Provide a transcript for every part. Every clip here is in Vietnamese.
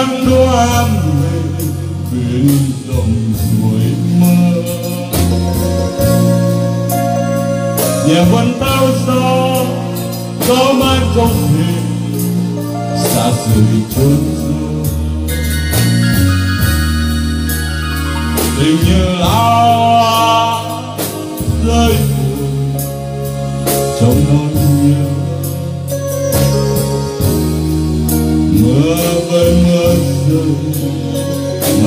mơ nắng đoan về bên dòng suối mơ. Nhà vẫn tao gió gió mãi không thể xa rời chốn tình như áo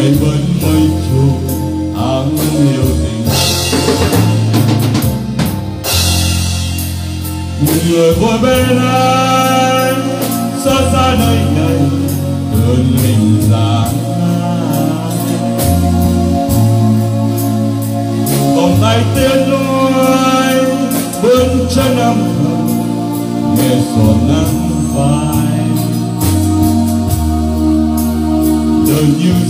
mây vẫn mây trôi áng yêu tình. Người vui bên anh, xa xa nơi này, cơn mình già vòng tay tiến lối bước chân âm thầm, nghe giọt nắng vai. Đời như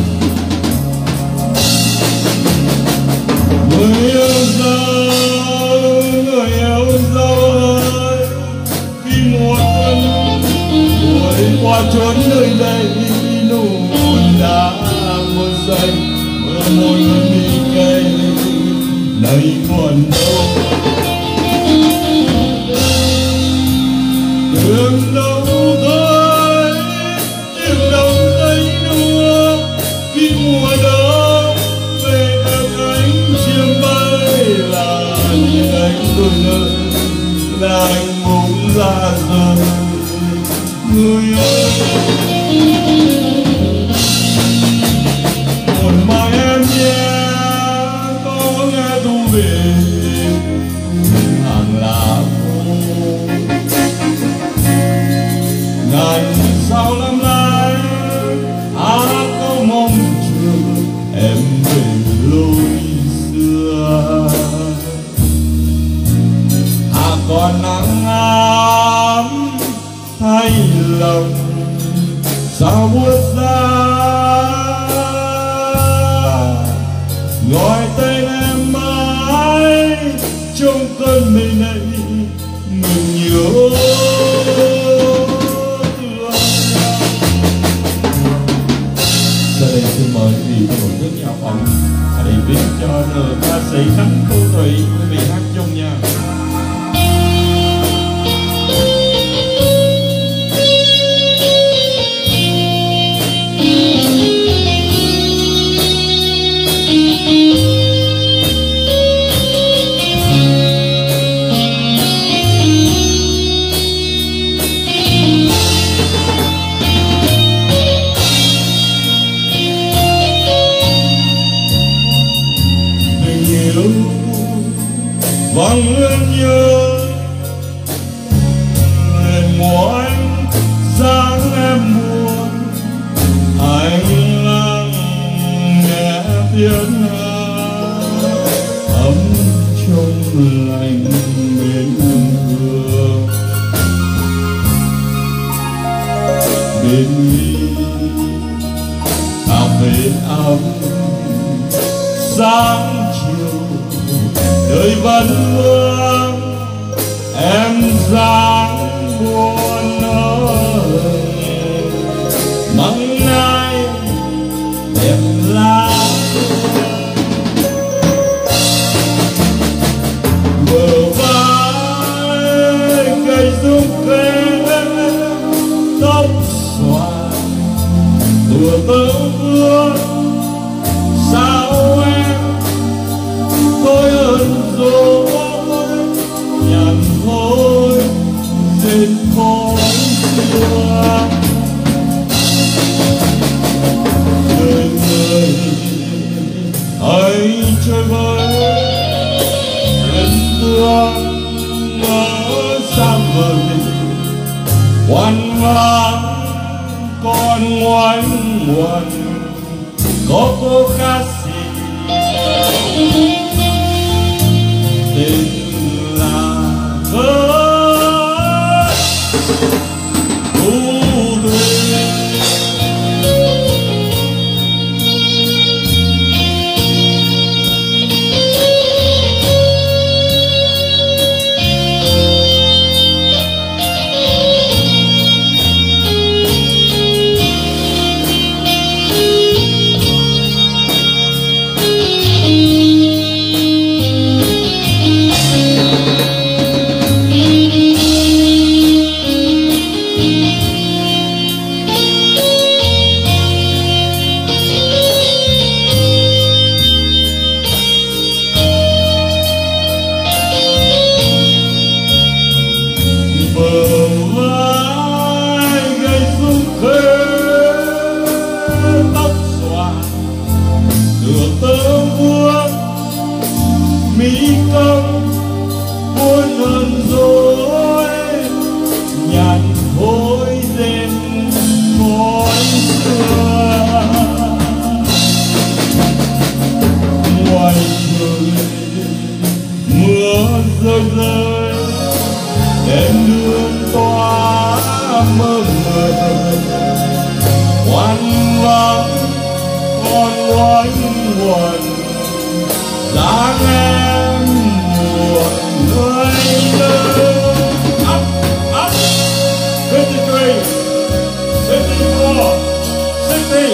này còn đâu. Đường đâu tới tiếng đâu thấy đua. Khi mùa đó về theo cánh chim bay là những anh đôi nơi là anh muốn ra rời người ơi. Lòng sao muốn ra gọi tên em mãi, trong cơn mây này mình nhớ Sau đây xin mời quý vị thưởng thức nhạc phẩm. Ở đây cho nữ ca sĩ Khánh Thu Thủy, quý vị hát chung nha. Tiếng ấm trong lành bên hương bên nghi cà về ấm, sáng chiều, đời vẫn vương em dáng buồn ơi mắng quan vắng con ngoan ngoan có cô ca sĩ you. Buồn. Dáng em buồn, người nơi up up 53 54 60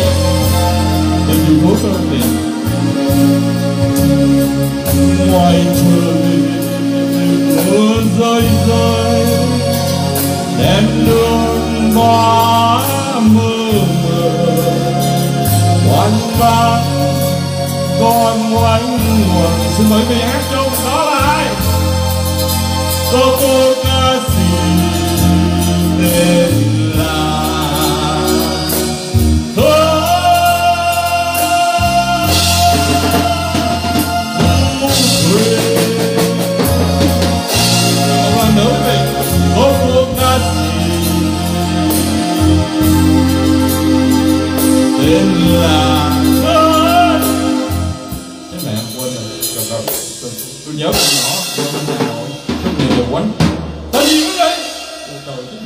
54 30 ngoài trời mưa rơi rơi. Đèn đường quá mưa. Ngoan ngoan xin mời vị hát chung đó là ai? Có cô ca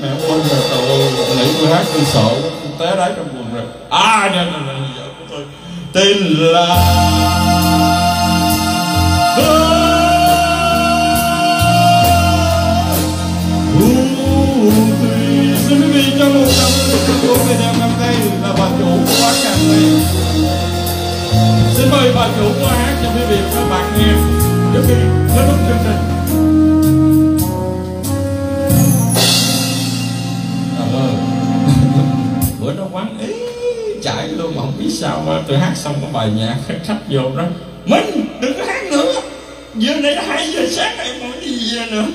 mẹ quên rồi, trời ơi, nãy tôi hát tôi sợ tôi té đáy trong buồn rồi. À, nè, nè, nè, vợ của tôi. Tên là Thu Thủy quý vị cho một trăm của Việt Nam năm nay là bà chủ của quán cà phê. Xin mời bà chủ qua hát cho quý vị và các bạn nghe. Trước khi kết thúc chương trình. Quán. Ý, chạy luôn mà không biết sao mà tôi hát xong cái bài nhạc khách vô đó mình đừng có hát nữa. Giờ này là hai giờ sáng em muốn đi về nữa.